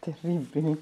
terribili.